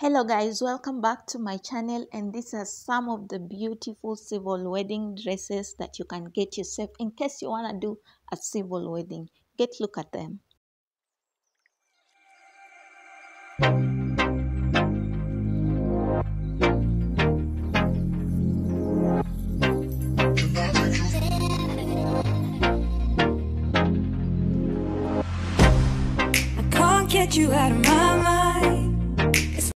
hello guys. Welcome back to my channel and these are some of the beautiful civil wedding dresses that you can get yourself in case you want to do a civil wedding. Get look at them. I can't get you out of my mind.